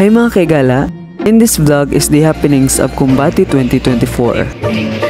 Hi mga kaigala! In this vlog is the happenings of Kumbati 2024.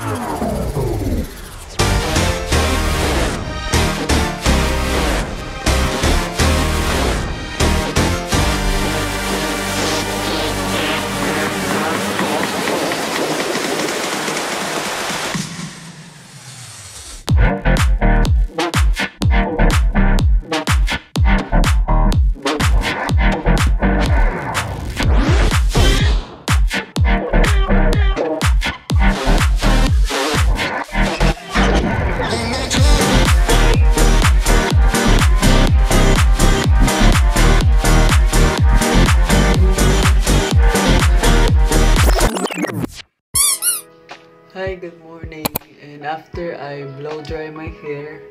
Oh. Good morning. And after I blow dry my hair,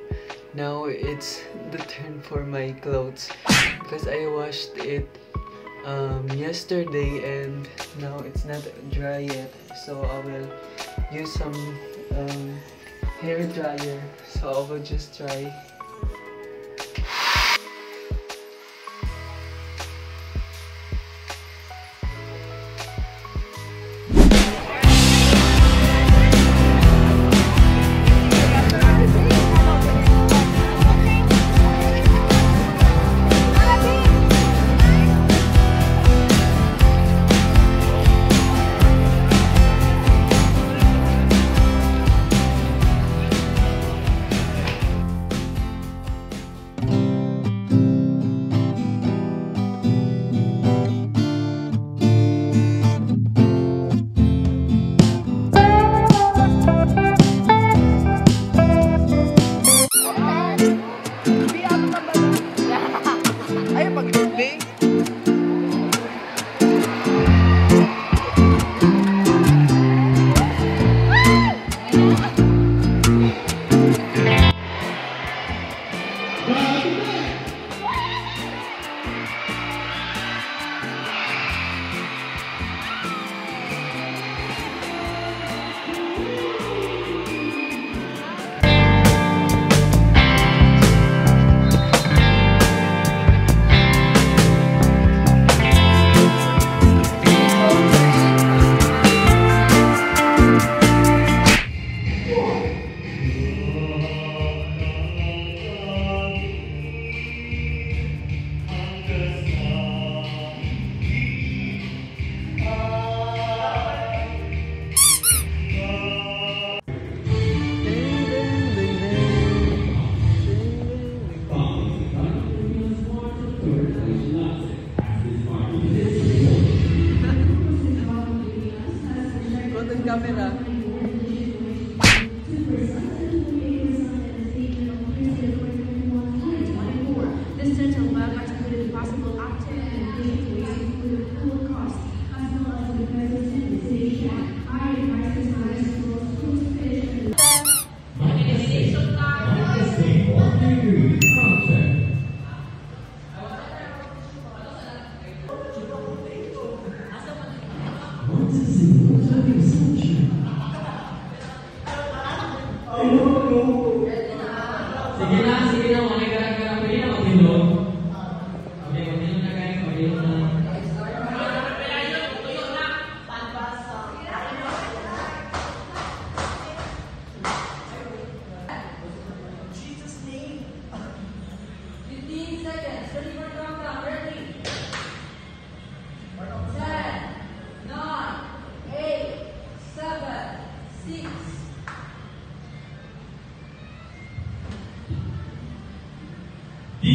now it's the turn for my clothes because I washed it um, yesterday and now it's not dry yet. So I will use some um, hair dryer. So I will just try.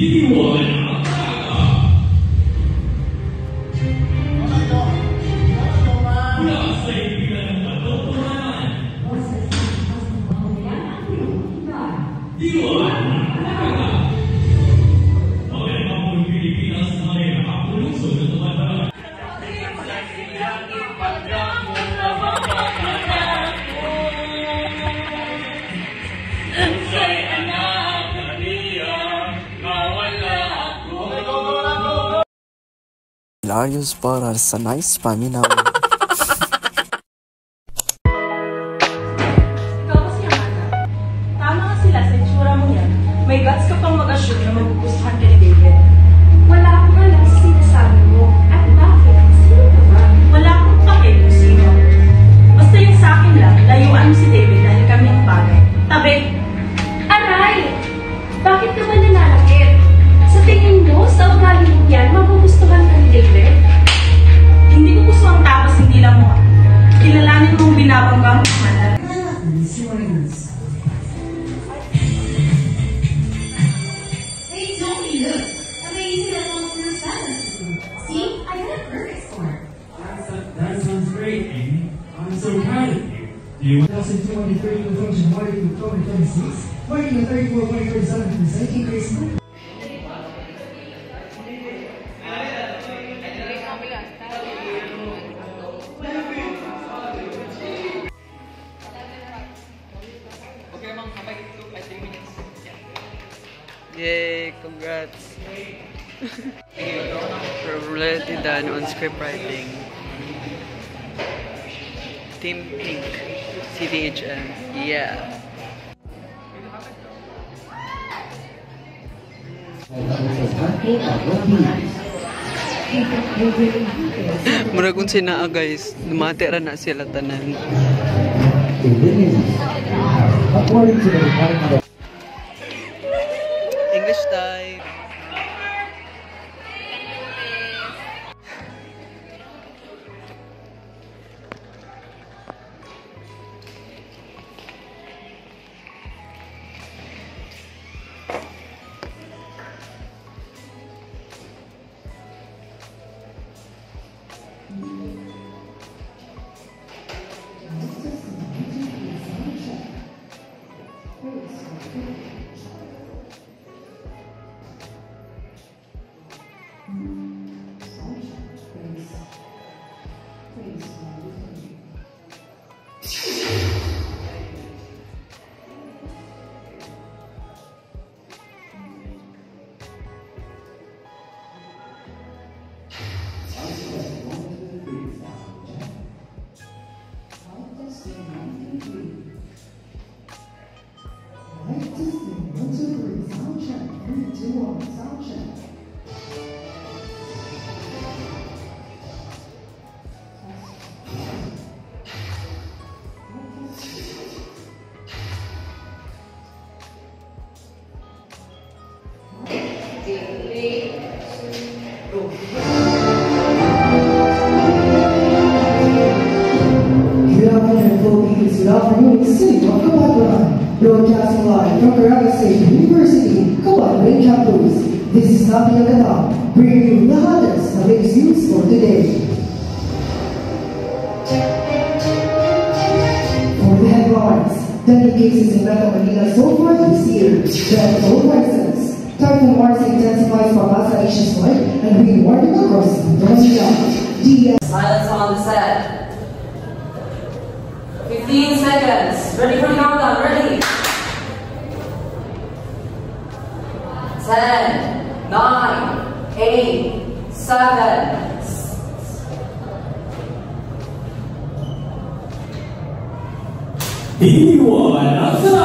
you Hilarious para sa nice paminaw. May guts ka pang mag-assume na magugustuhan ka ni David. Wala akong alam sa mo. At bakit? Sino? Wala akong kung sino. Basta yung sa akin lang, layuan mo si David dahil kami bagay. Tabi! Aray! Bakit ka ba nananakit? Sa tingin mo, sa ugali mo yan, magugustuhan ka David? Hindi ko gusto ang tapos hindi lang mo. Kilalanin mong binabangga mo ang manan. Hey, Tony, look. Amazing at all seven. See, I got a perfect score. That sounds great, Amy. I'm so proud of you. Do you 1,230 function water to 2026, marking a 34.47% increase. Yay! Congrats! Already done on script writing. Team Pink. CDHM. Yeah. Mura kung sinaa guys, lumatera na sila tanan. According to 定力，专注。力量，动力，力量，用意志力突破困难。Live from Caraga State University, Kabataran campus. This is Napi Agata, bringing you the hottest and latest news for today. For the headlines, deadly cases in Metro Manila so far this year. Death toll rises. Typhoon Mars intensifies Pabasa flight and being warning across Manila. DS Silence on the set. 15 seconds. Ready for the countdown? Ready? 10, 9, 8, 7, 比我们这个，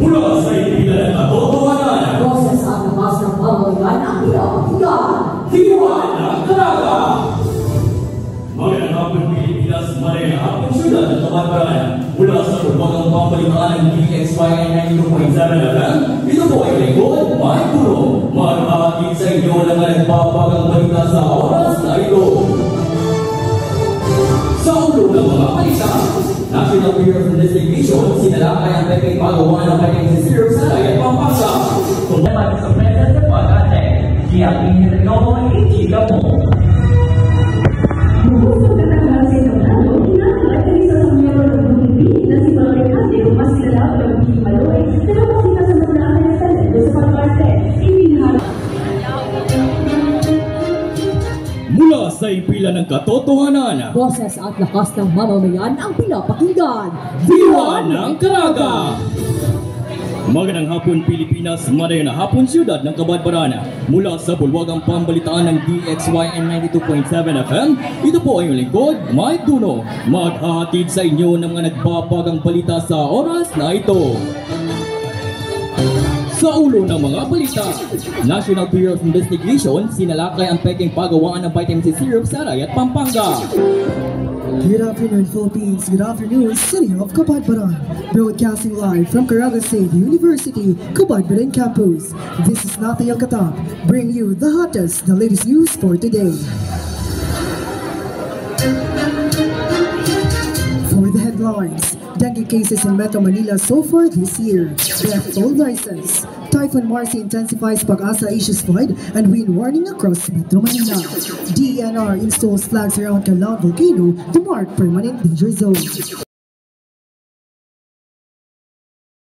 无论谁比的那多多呢？Process of the master of the one and the other. 比我们这个。apabila kita semarang apa sudah ada kemarahan Mula asal berbagai tuan penyelaan di XY and N itu pun Zara datang Itu pun yang lego dan baik buruk Mata insan yang dengan bapak-bapak berita seorang setelah itu. Sebelum dan bapak Alisa Nasi tak berita dari this big video Si dalam ayam pekik bago wana pekik sisir Sana yang pampasa Pembangkan sepeda sepak atek Siap ini terkawal ini jika mau Thank. Ang isa sa miyembro ng na si Valerie Castro, mas kilala ng Pagiging Maloy, na napasina sa nakulaan ng Senado sa. Ibinahal Mula sa impila ng katotohanan, Boses at lakas ng mamamayan ang pinapakinggan. Diwa ng Karaga! Magandang hapon Pilipinas, na hapon siyudad ng Kabadbaran. Mula sa bulwagang pambalitaan ng DXYN 92.7 FM, ito po ang inyong lingkod, Mike Duno. Maghahatid sa inyo ng mga nagbabagang balita sa oras na ito. Sa ulo ng mga balita, National Bureau of Investigation sinalakay ang peking pagawaan ng vitamin C syrup sa Rayat, Pampanga. Good afternoon, Philippines. Good afternoon, City of Kabadbaran. Broadcasting live from Caraga State University, Kabadbaran Campus. This is Nathan Katap, bring you the hottest, the latest news for today. Headlines, dengue cases in Metro Manila so far this year. Death toll rises. Typhoon Marcy intensifies Pag-asa issues flood and wind warning across Metro Manila. DENR installs flags around Calao volcano to mark permanent danger zone.